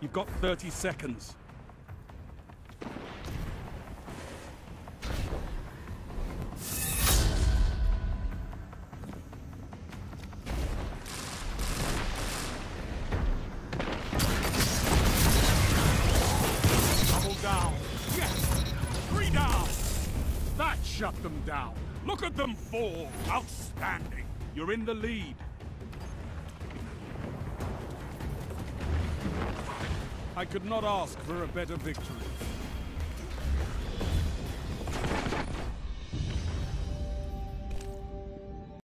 You've got 30 seconds. Double down. Yes! Three down! That shut them down. Look at them fall. Outstanding. You're in the lead. I could not ask for a better victory.